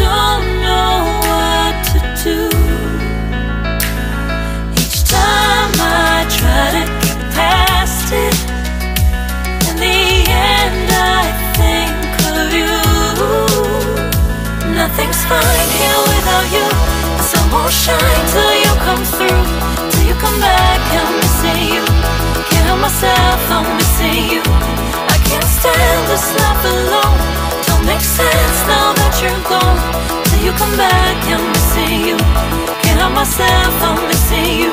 don't know what to do. Each time I try to get past it, in the end I think of you. Nothing's fine here without you. Sun won't shine till you come through. Till you come back, I'm missing you. Can't help myself, I'm missing you. I can't stand this life alone. Don't make sense now that you're gone. Back, I'm missing you. Can't help myself, I'm missing you.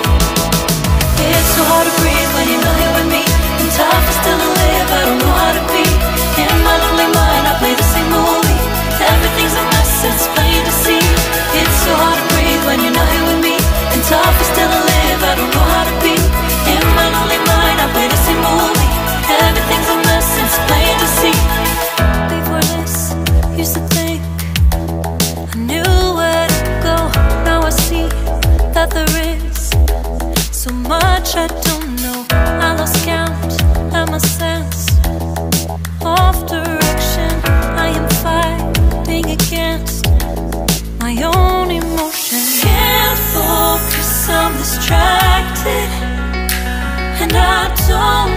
So much I don't know. I lost count and my sense of direction. I am fighting against my own emotion. Can't focus, I'm distracted, and I don't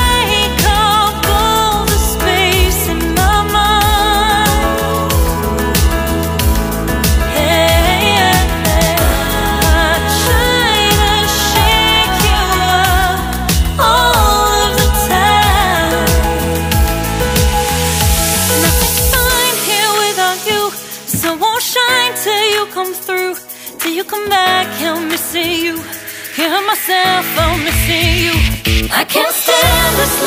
shine till you come through. Till you come back, I'm missing you. Help myself, I'm missing you. I can't stand this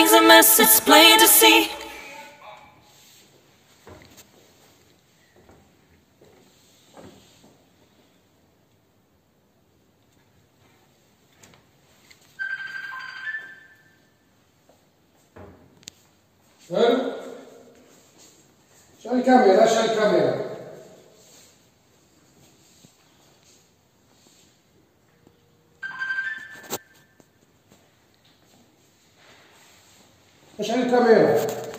Everything's a mess, it's plain to see. Kör. Kör kamera, kör Deixa o comer.